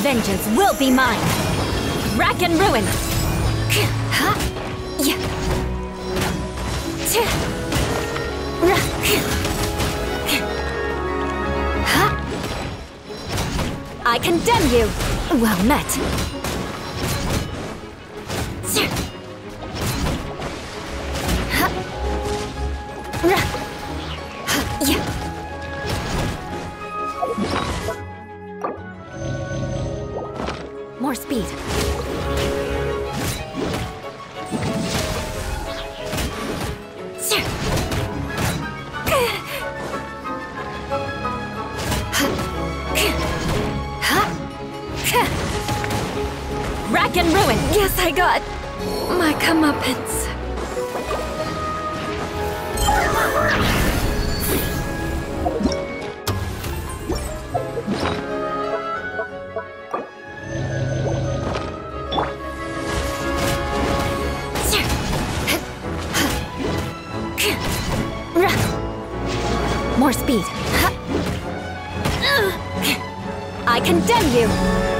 Vengeance will be mine! Rack and ruin! I condemn you! Well met! More speed. Rack and ruin! Yes, I got my comeuppance. More speed. I condemn you!